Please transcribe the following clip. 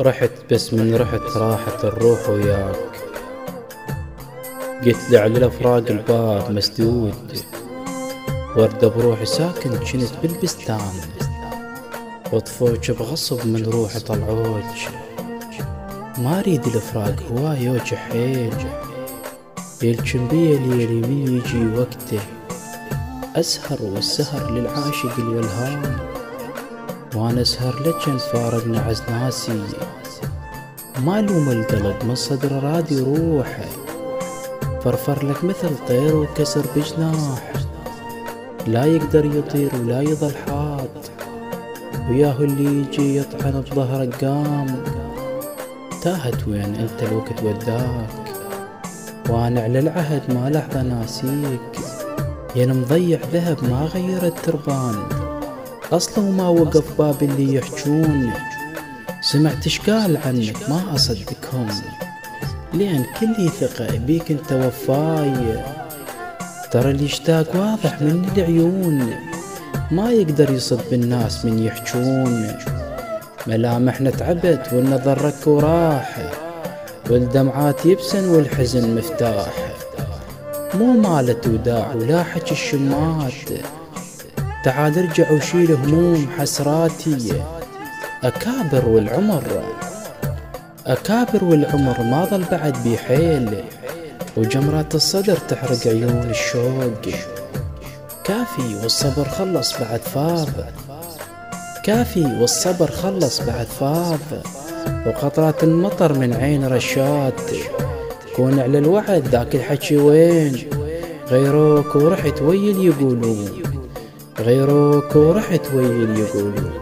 رحت بس من رحت راحت الروح وياك. قلت على الافراق الباب مسدود. وردة بروحي ساكن كنت بالبستان. وطفوج بغصب من روحي طلعوج ما أريد الإفراق هواي يوجع حيل يلجم بيا ليلي من يجي وقته أسهر والسهر للعاشق الولهان وأنا اسهر لجن فارقنا عز ناسي. ما لوم القلب من صدر راد يروح فرفر لك مثل طير وكسر بجناح. لا يقدر يطير ولا يظل حاد. وياه اللي يجي يطعن بظهرك قام تاهت وين انت الوقت وداك. وأنا على العهد ما لحظة ناسيك. ين مضيع ذهب ما غير التربان أصلا ما وقف باب اللي يحجون. سمعت اشكال عنك؟ ما اصدقهم لأن كلي ثقة بيك أنت وفاي. ترى اللي يشتاق واضح من العيون. ما يقدر يصد بالناس من يحجون. ملامحنا تعبت والنظر رك وراح. والدمعات يبسن والحزن مفتاح. مو مالت وداع ولا حكي الشمات. تعال ارجع وشيل هموم حسراتي. أكابر والعمر أكابر والعمر ما ظل بعد بحيل وجمرات الصدر تحرق عيون الشوق. كافي والصبر خلص بعد فاض كافي والصبر خلص بعد فاض. وقطرات المطر من عين رشاد كون على الوعد ذاك الحكي وين؟ غيروك ورحت ويل يقولون. غيروك ورحت ويل يقولون